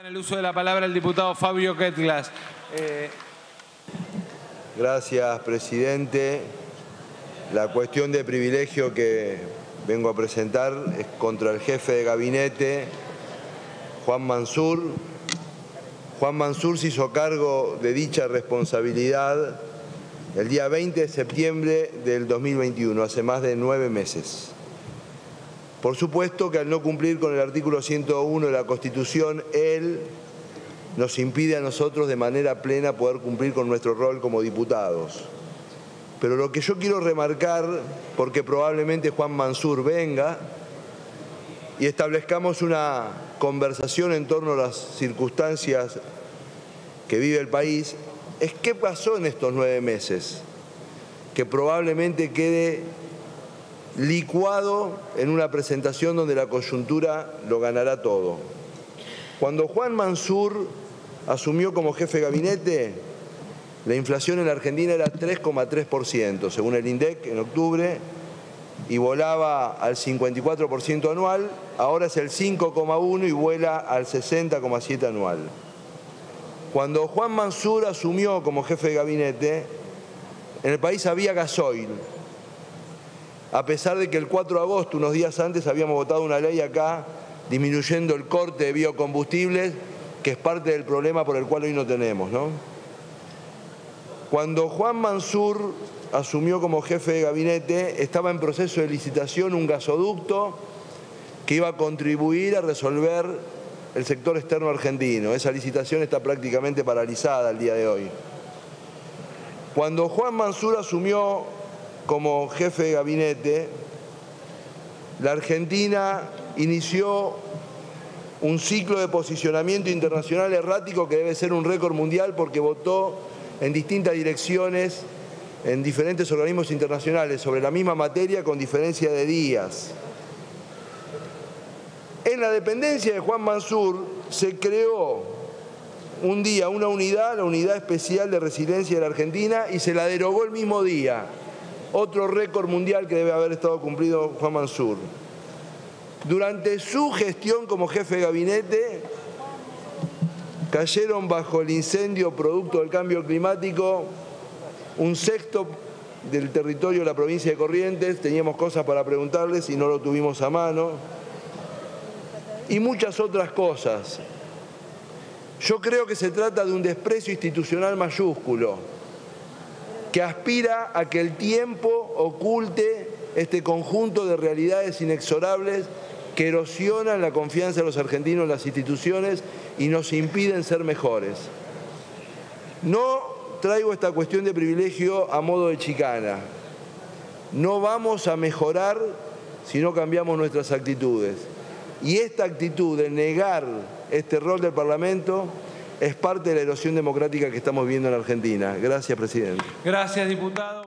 En el uso de la palabra el diputado Fabio Ketglas. Eh, Gracias, presidente. La cuestión de privilegio que vengo a presentar es contra el jefe de gabinete, Juan Mansur. Juan Mansur se hizo cargo de dicha responsabilidad el día 20 de septiembre del 2021, hace más de nueve meses. Por supuesto que al no cumplir con el artículo 101 de la Constitución, él nos impide a nosotros de manera plena poder cumplir con nuestro rol como diputados. Pero lo que yo quiero remarcar, porque probablemente Juan Mansur venga y establezcamos una conversación en torno a las circunstancias que vive el país, es qué pasó en estos nueve meses, que probablemente quede licuado en una presentación donde la coyuntura lo ganará todo. Cuando Juan Mansur asumió como jefe de gabinete, la inflación en la Argentina era 3,3%, según el INDEC en octubre, y volaba al 54% anual, ahora es el 5,1% y vuela al 60,7% anual. Cuando Juan Mansur asumió como jefe de gabinete, en el país había gasoil, a pesar de que el 4 de agosto, unos días antes, habíamos votado una ley acá disminuyendo el corte de biocombustibles, que es parte del problema por el cual hoy no tenemos. Cuando Juan Mansur asumió como jefe de gabinete, estaba en proceso de licitación un gasoducto que iba a contribuir a resolver el sector externo argentino. Esa licitación está prácticamente paralizada el día de hoy. Cuando Juan Mansur asumió como jefe de gabinete, la Argentina inició un ciclo de posicionamiento internacional errático que debe ser un récord mundial porque votó en distintas direcciones, en diferentes organismos internacionales, sobre la misma materia con diferencia de días. En la dependencia de Juan Mansur se creó un día una unidad, la Unidad Especial de Resiliencia de la Argentina, y se la derogó el mismo día. Otro récord mundial que debe haber estado cumplido Juan Mansur. Durante su gestión como jefe de gabinete, cayeron bajo el incendio producto del cambio climático un sexto del territorio de la provincia de Corrientes, teníamos cosas para preguntarles y no lo tuvimos a mano, y muchas otras cosas. Yo creo que se trata de un desprecio institucional mayúsculo, que aspira a que el tiempo oculte este conjunto de realidades inexorables que erosionan la confianza de los argentinos en las instituciones y nos impiden ser mejores. No traigo esta cuestión de privilegio a modo de chicana. No vamos a mejorar si no cambiamos nuestras actitudes. Y esta actitud de negar este rol del Parlamento es parte de la erosión democrática que estamos viendo en Argentina. Gracias, presidente. gracias, diputado.